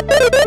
Ha ha ha!